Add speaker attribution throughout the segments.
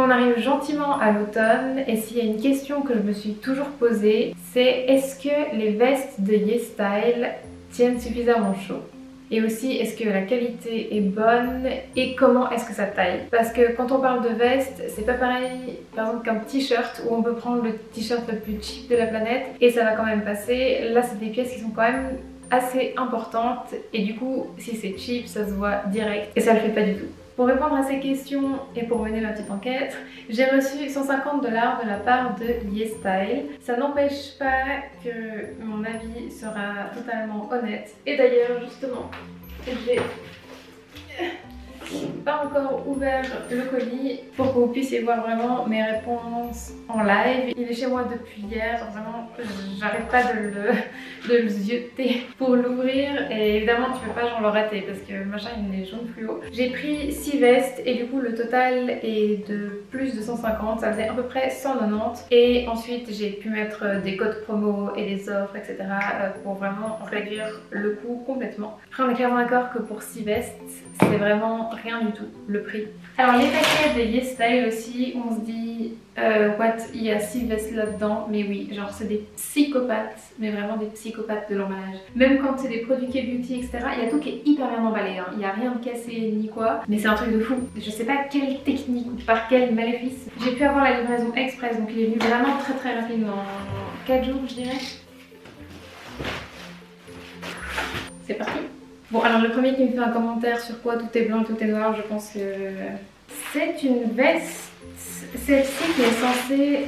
Speaker 1: On arrive gentiment à l'automne et s'il y a une question que je me suis toujours posée, c'est est-ce que les vestes de YesStyle tiennent suffisamment chaud? Et aussi est-ce que la qualité est bonne et comment est-ce que ça taille? Parce que quand on parle de veste c'est pas pareil par exemple qu'un t-shirt où on peut prendre le t-shirt le plus cheap de la planète et ça va quand même passer. Là c'est des pièces qui sont quand même assez importantes et du coup si c'est cheap ça se voit direct et ça le fait pas du tout pour répondre à ces questions et pour mener ma petite enquête, j'ai reçu 150 dollars de la part de YesStyle. Ça n'empêche pas que mon avis sera totalement honnête. Et d'ailleurs, justement, j'ai pas encore ouvert le colis pour que vous puissiez voir vraiment mes réponses en live. Il est chez moi depuis hier, vraiment j'arrête pas de le, de zioter pour l'ouvrir et évidemment tu peux pas genre le rater parce que machin il est jaune fluo. J'ai pris 6 vestes et du coup le total est de plus de 150, ça faisait à peu près 190 et ensuite j'ai pu mettre des codes promo et des offres etc euh, pour vraiment réduire le coût complètement. Après on est clairement d'accord que pour 6 vestes c'est vraiment rien du tout le prix. Alors les paquets de YesStyle aussi, on se dit euh, what, il y a 6 vestes là-dedans, mais oui, genre c'est des psychopathes, mais vraiment des psychopathes de l'emballage. Même quand c'est des produits K-Beauty, etc., il y a tout qui est hyper bien emballé, hein. il n'y a rien de cassé ni quoi, mais c'est un truc de fou. Je sais pas quelle technique ou par quel maléfice. J'ai pu avoir la livraison express, donc il est venu vraiment très très rapidement, en 4 jours je dirais. C'est parti Bon, alors le premier qui me fait un commentaire sur quoi tout est blanc, tout est noir, je pense que c'est une veste, celle-ci qui est censée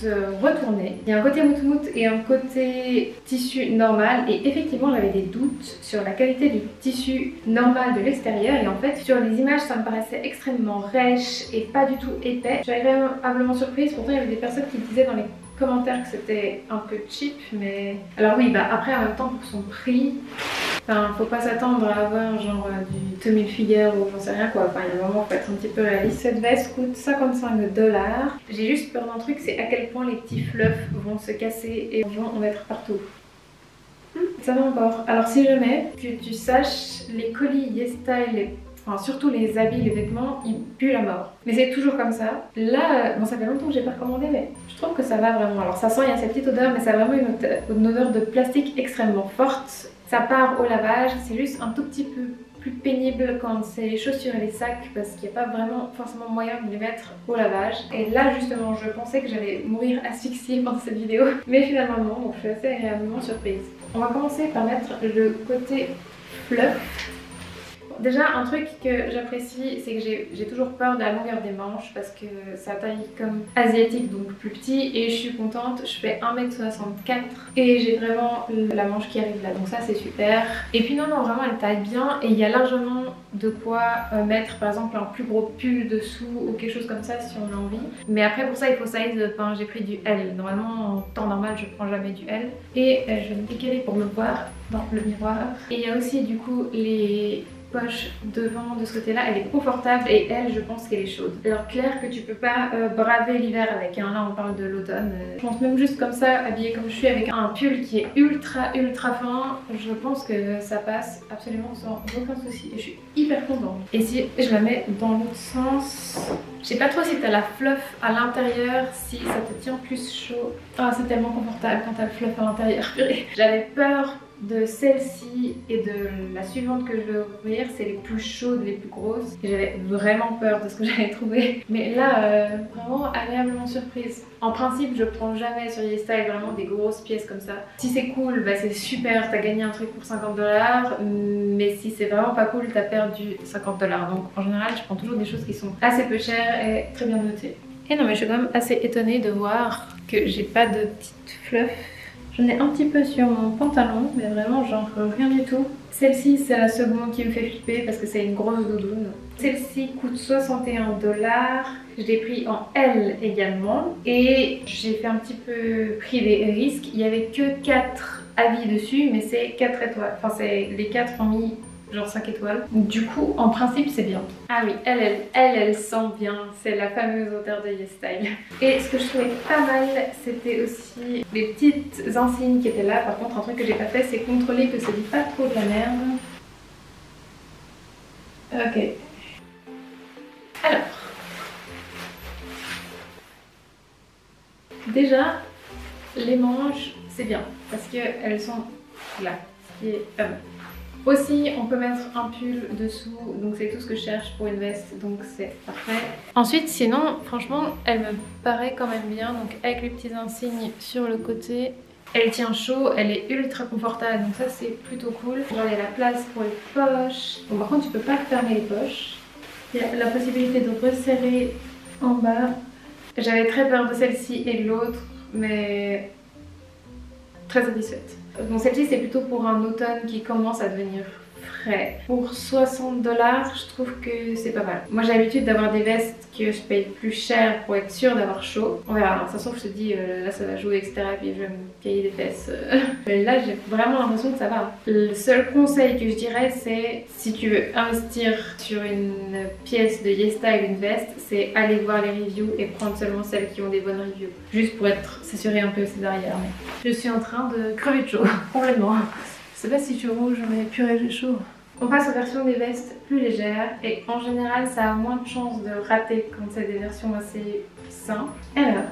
Speaker 1: se retourner. Il y a un côté moutmout et un côté tissu normal et effectivement j'avais des doutes sur la qualité du tissu normal de l'extérieur et en fait sur les images ça me paraissait extrêmement rêche et pas du tout épais. J'avais agréablement surprise, pourtant il y avait des personnes qui disaient dans les commentaires que c'était un peu cheap mais alors oui bah après en même temps pour son prix Enfin, faut pas s'attendre à avoir genre euh, du Tommy Hilfiger ou j'en sais rien quoi. Enfin, il y a un moment, faut être un petit peu réaliste. Cette veste coûte 55 dollars. J'ai juste peur d'un truc, c'est à quel point les petits fluffs vont se casser et vont en mettre partout. Ça va encore. Alors si jamais que tu saches, les colis YesStyle, Enfin, surtout les habits, les vêtements, ils puent la mort. Mais c'est toujours comme ça. Là, bon ça fait longtemps que j'ai pas recommandé mais je trouve que ça va vraiment. Alors ça sent, il y a cette petite odeur mais ça a vraiment une, une odeur de plastique extrêmement forte ça part au lavage, c'est juste un tout petit peu plus pénible quand c'est les chaussures et les sacs parce qu'il n'y a pas vraiment forcément moyen de les mettre au lavage. Et là justement je pensais que j'allais mourir asphyxiée pendant cette vidéo mais finalement non donc je suis assez agréablement surprise. On va commencer par mettre le côté fluff Déjà, un truc que j'apprécie, c'est que j'ai toujours peur de la longueur des manches parce que ça taille comme asiatique, donc plus petit. Et je suis contente, je fais 1m64 et j'ai vraiment la manche qui arrive là, donc ça c'est super. Et puis non, non, vraiment elle taille bien et il y a largement de quoi euh, mettre par exemple un plus gros pull dessous ou quelque chose comme ça si on a envie. Mais après pour ça il faut size, enfin j'ai pris du L. Normalement en temps normal je prends jamais du L. Et euh, je vais me décaler pour me voir dans le miroir. Et il y a aussi du coup les poche devant de ce côté là elle est confortable et elle je pense qu'elle est chaude alors clair que tu peux pas euh, braver l'hiver avec hein. là on parle de l'automne euh. je pense même juste comme ça habillée comme je suis avec un pull qui est ultra ultra fin je pense que ça passe absolument sans aucun souci et je suis hyper contente et si je la mets dans l'autre sens je sais pas trop si t'as la fluff à l'intérieur, si ça te tient plus chaud. Ah c'est tellement confortable quand t'as le fluff à l'intérieur, J'avais peur de celle-ci et de la suivante que je vais ouvrir, c'est les plus chaudes, les plus grosses. J'avais vraiment peur de ce que j'allais trouver. Mais là, euh, vraiment agréablement surprise. En principe, je prends jamais sur YesStyle vraiment des grosses pièces comme ça. Si c'est cool, bah c'est super, t'as gagné un truc pour 50 dollars. Mais si c'est vraiment pas cool, t'as perdu 50 dollars. Donc en général, je prends toujours des choses qui sont assez peu chères et très bien notées. Et non mais je suis quand même assez étonnée de voir que j'ai pas de petites fluff J'en ai un petit peu sur mon pantalon, mais vraiment genre rien du tout. Celle-ci, c'est la seconde qui me fait flipper parce que c'est une grosse doudoune. Celle-ci coûte 61 dollars. Je l'ai pris en L également. Et j'ai fait un petit peu pris des risques. Il n'y avait que 4 avis dessus, mais c'est 4 étoiles. Enfin, les 4 ont mis genre 5 étoiles. Du coup, en principe, c'est bien. Ah oui, elle, elle, elle, elle sent bien. C'est la fameuse odeur de YesStyle. Et ce que je trouvais pas mal, c'était aussi les petites insignes qui étaient là. Par contre, un truc que j'ai pas fait, c'est contrôler que ça dit pas trop de la merde. Ok. Alors, Déjà, les manches, c'est bien parce qu'elles sont là, ce qui est pas mal. Aussi, on peut mettre un pull dessous, donc c'est tout ce que je cherche pour une veste, donc c'est parfait. Ensuite, sinon, franchement, elle me paraît quand même bien, donc avec les petits insignes sur le côté. Elle tient chaud, elle est ultra confortable, donc ça c'est plutôt cool. il y a la place pour les poches. Bon, par contre, tu peux pas fermer les poches. Il y a la possibilité de resserrer en bas. J'avais très peur de celle-ci et de l'autre, mais très satisfaite. Bon, celle-ci c'est plutôt pour un automne qui commence à devenir pour 60 dollars, je trouve que c'est pas mal. Moi j'ai l'habitude d'avoir des vestes que je paye plus cher pour être sûre d'avoir chaud. On verra, de toute façon je te dis euh, là ça va jouer etc. Puis je vais me cailler des fesses. Là j'ai vraiment l'impression que ça va. Le seul conseil que je dirais c'est si tu veux investir sur une pièce de YesStyle, une veste, c'est aller voir les reviews et prendre seulement celles qui ont des bonnes reviews. Juste pour être s'assurer un peu c'est derrière. Mais je suis en train de crever de chaud, complètement. Je sais pas si tu rouge, mais purée, j'ai chaud. On passe aux versions des vestes plus légères et en général ça a moins de chances de rater quand c'est des versions assez simples. Alors,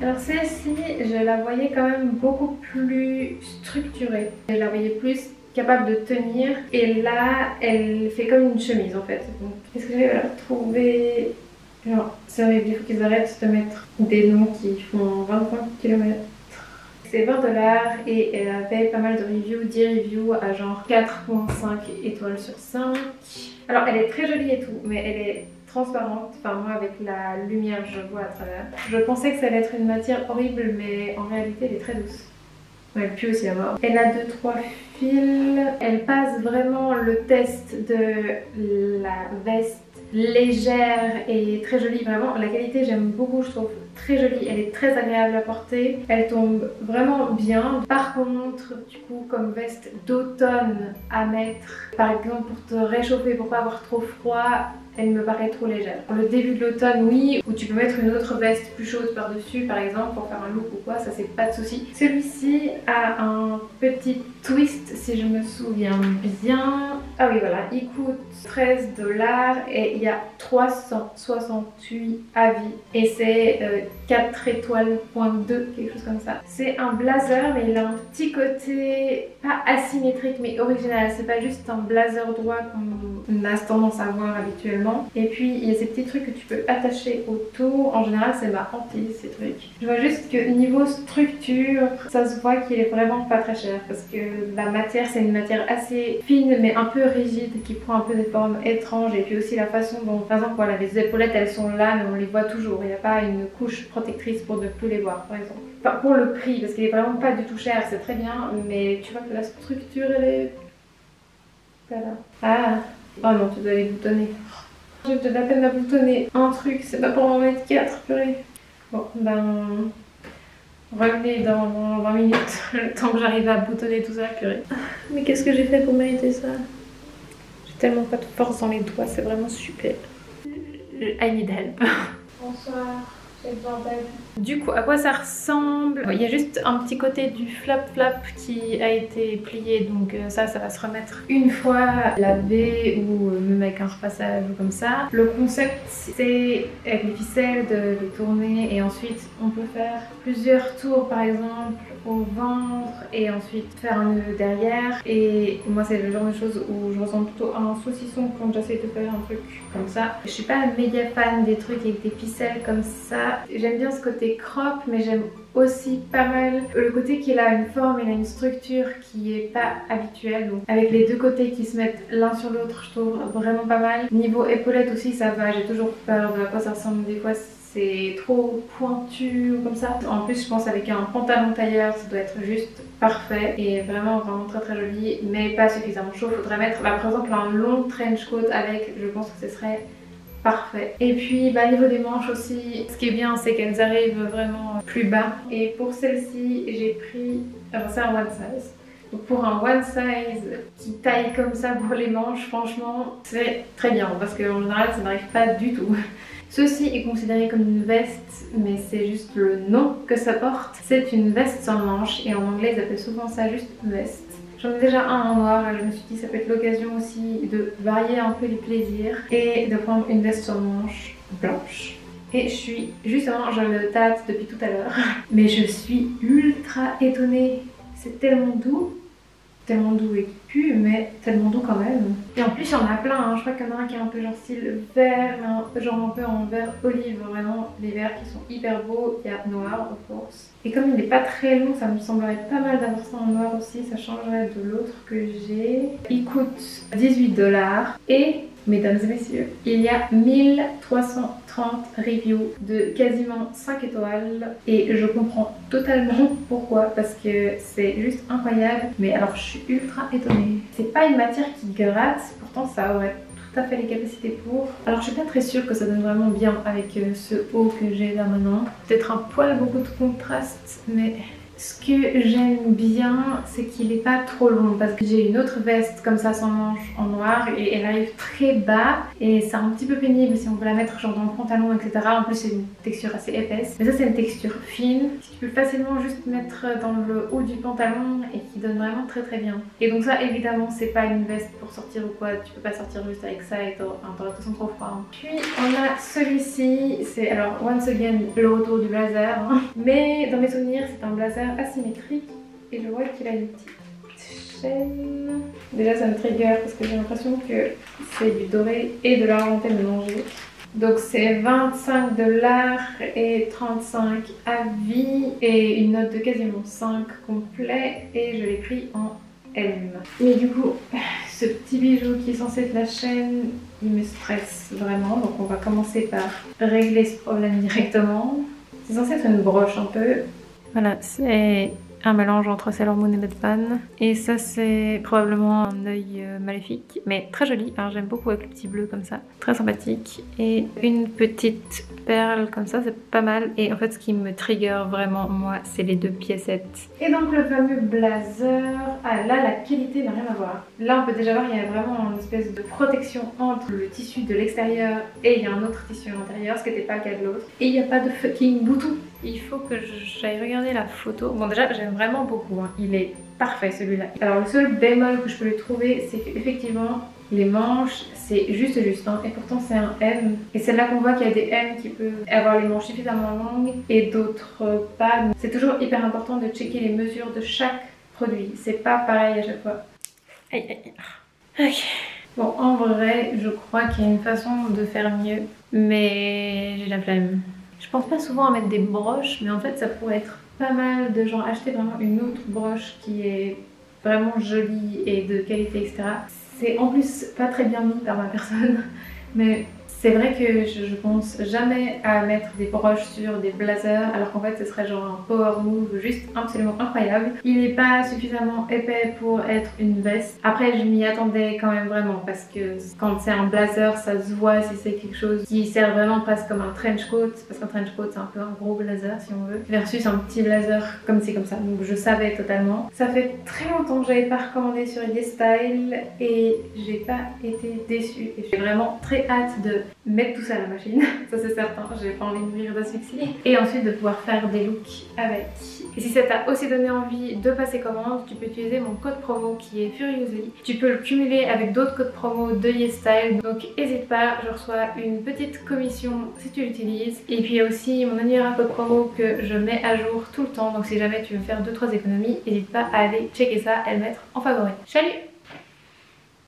Speaker 1: alors celle-ci, je la voyais quand même beaucoup plus structurée. Je la voyais plus capable de tenir et là elle fait comme une chemise en fait. Qu'est-ce que je vais trouver? Genre, c'est horrible, il faut qu'ils arrêtent de mettre des noms qui font 25 km c'est 20 dollars et elle avait pas mal de reviews, 10 reviews à genre 4.5 étoiles sur 5. Alors elle est très jolie et tout, mais elle est transparente, enfin moi avec la lumière je vois à travers. Je pensais que ça allait être une matière horrible mais en réalité elle est très douce. Elle pue aussi à mort. Elle a 2-3 fils. Elle passe vraiment le test de la veste légère et très jolie. Vraiment, la qualité, j'aime beaucoup, je trouve très jolie. Elle est très agréable à porter. Elle tombe vraiment bien. Par contre, du coup, comme veste d'automne à mettre, par exemple pour te réchauffer, pour pas avoir trop froid, elle me paraît trop légère. Pour le début de l'automne, oui, où tu peux mettre une autre veste plus chaude par-dessus, par exemple, pour faire un look ou quoi, ça c'est pas de souci. Celui-ci a un petit twist, si je me souviens bien. Ah oui, voilà, il coûte 13 dollars et il y a 368 avis. Et c'est 4 euh, étoiles, point 2, quelque chose comme ça. C'est un blazer, mais il a un petit côté, pas asymétrique, mais original. C'est pas juste un blazer droit qu'on a tendance à voir habituellement et puis il y a ces petits trucs que tu peux attacher autour. En général, c'est ma hantise ces trucs. Je vois juste que niveau structure, ça se voit qu'il est vraiment pas très cher parce que la matière, c'est une matière assez fine mais un peu rigide qui prend un peu des formes étranges. Et puis aussi la façon dont, par exemple, voilà, les épaulettes elles sont là mais on les voit toujours. Il n'y a pas une couche protectrice pour ne plus les voir par exemple. Enfin, pour le prix, parce qu'il est vraiment pas du tout cher, c'est très bien, mais tu vois que la structure elle est. Voilà. Ah! Oh non, tu dois les boutonner. J'ai de la peine à boutonner un truc, c'est pas pour m'en mettre 4, purée. Bon, ben. Revenez dans 20 minutes, le temps que j'arrive à boutonner tout ça, purée. Mais qu'est-ce que j'ai fait pour mériter ça? J'ai tellement pas de force dans les doigts, c'est vraiment super. I need help. Bonsoir. It's brought back Du coup, à quoi ça ressemble? Il y a juste un petit côté du flap flap qui a été plié, donc euh, ça, ça va se remettre une fois lavé ou euh, même avec un repassage ou comme ça. Le concept, c'est avec les ficelles de les tourner et ensuite on peut faire plusieurs tours par exemple au ventre et ensuite faire un nœud derrière et moi c'est le genre de choses où je ressemble plutôt à un saucisson quand j'essaie de faire un truc comme ça. Je suis pas méga fan des trucs avec des ficelles comme ça. J'aime bien ce côté crop mais j'aime aussi pas mal le côté qu'il a une forme, il a une structure qui est pas habituelle donc avec les deux côtés qui se mettent l'un sur l'autre je trouve vraiment pas mal. Niveau épaulette aussi ça va, j'ai toujours peur de à quoi ça ressemble des fois c'est trop pointu comme ça. En plus je pense avec un pantalon tailleur ça doit être juste parfait et vraiment vraiment très très joli mais pas suffisamment chaud. Faudrait mettre par exemple un long trench coat avec, je pense que ce serait parfait. Et puis bah, niveau des manches aussi, ce qui est bien c'est qu'elles arrivent vraiment plus bas. Et pour celle-ci j'ai pris, alors c'est un one size. Donc pour un one size qui taille comme ça pour les manches, franchement c'est très bien parce qu'en général ça n'arrive pas du tout. Ceci est considéré comme une veste, mais c'est juste le nom que ça porte. C'est une veste sans manches et en anglais ils appellent souvent ça juste veste. J'en ai déjà un en noir et je me suis dit ça peut être l'occasion aussi de varier un peu les plaisirs et de prendre une veste sans manches blanche. Et je suis, justement, je le tâte depuis tout à l'heure. Mais je suis ultra étonnée. C'est tellement doux tellement doux et mais tellement doux quand même. Et en plus, il y en a plein, hein. je crois qu'il y en a un qui est un peu genre style vert, genre un peu en vert olive, vraiment les verts qui sont hyper beaux. Il y a noir, of course. Et comme il n'est pas très long, ça me semblerait pas mal d'avoir ça en noir aussi, ça changerait de l'autre que j'ai. Il coûte 18 dollars et mesdames et messieurs, il y a 1330 reviews de quasiment 5 étoiles et je comprends totalement pourquoi parce que c'est juste incroyable mais alors je suis ultra étonnée. C'est pas une matière qui gratte, pourtant ça aurait tout à fait les capacités pour. Alors je suis pas très sûre que ça donne vraiment bien avec euh, ce haut que j'ai là maintenant. Peut-être un poil beaucoup de contraste mais ce que j'aime bien, c'est qu'il n'est pas trop long parce que j'ai une autre veste comme ça sans manche en noir et elle arrive très bas et c'est un petit peu pénible si on veut la mettre genre dans le pantalon etc. En plus c'est une texture assez épaisse. Mais ça c'est une texture fine que tu peux facilement juste mettre dans le haut du pantalon et qui donne vraiment très très bien. Et donc ça évidemment c'est pas une veste pour sortir ou quoi, tu peux pas sortir juste avec ça et t'auras de toute trop froid. Hein. Puis on a celui-ci, c'est alors once again le retour du blazer. Hein. Mais dans mes souvenirs c'est un blazer asymétrique et je vois qu'il a une petite chaîne. Déjà ça me trigger parce que j'ai l'impression que c'est du doré et de l'argenté mélangé. Donc c'est 25 dollars et 35 à vie et une note de quasiment 5 complet et je l'ai pris en M. Mais du coup, ce petit bijou qui est censé être la chaîne, il me stresse vraiment. Donc on va commencer par régler ce problème directement. C'est censé être une broche un peu voilà, c'est un mélange entre Sailor Moon et Batman. Et ça, c'est probablement un œil euh, maléfique, mais très joli. Alors, j'aime beaucoup avec le petit bleu comme ça. Très sympathique. Et une petite perle comme ça, c'est pas mal. Et en fait, ce qui me trigger vraiment, moi, c'est les deux piécettes. Et donc, le fameux blazer. Ah, là, la qualité n'a rien à voir. Là, on peut déjà voir, il y a vraiment une espèce de protection entre le tissu de l'extérieur et il y a un autre tissu à l'intérieur, ce qui n'était pas le cas de l'autre. Et il n'y a pas de fucking bouton. Il faut que j'aille regarder la photo. Bon, déjà, j'aime vraiment beaucoup. Hein. Il est parfait celui-là. Alors, le seul bémol que je peux lui trouver, c'est qu'effectivement, les manches, c'est juste juste. Et pourtant, c'est un M. Et c'est là qu'on voit qu'il y a des M qui peuvent avoir les manches suffisamment longues et d'autres pas. C'est toujours hyper important de checker les mesures de chaque produit. C'est pas pareil à chaque fois. Aïe, aïe, aïe. Ok. Bon, en vrai, je crois qu'il y a une façon de faire mieux. Mais j'ai la flemme. Je pense pas souvent à mettre des broches, mais en fait ça pourrait être pas mal de gens acheter vraiment une autre broche qui est vraiment jolie et de qualité, etc. C'est en plus pas très bien mis par ma personne, mais c'est vrai que je, pense jamais à mettre des broches sur des blazers alors qu'en fait ce serait genre un power move juste absolument incroyable. Il n'est pas suffisamment épais pour être une veste. Après je m'y attendais quand même vraiment parce que quand c'est un blazer ça se voit si c'est quelque chose qui sert vraiment presque comme un trench coat parce qu'un trench coat c'est un peu un gros blazer si on veut versus un petit blazer comme c'est comme ça donc je savais totalement. Ça fait très longtemps que j'avais pas recommandé sur YesStyle et j'ai pas été déçue et j'ai vraiment très hâte de mettre tout ça à la machine, ça c'est certain, j'ai pas envie de mourir d'asphyxie. Et ensuite de pouvoir faire des looks avec. Et si ça t'a aussi donné envie de passer commande, tu peux utiliser mon code promo qui est Furiously. Tu peux le cumuler avec d'autres codes promo de YesStyle, donc n'hésite pas, je reçois une petite commission si tu l'utilises. Et puis il y a aussi mon annuaire code promo que je mets à jour tout le temps, donc si jamais tu veux faire 2-3 économies, n'hésite pas à aller checker ça et le mettre en favori. Salut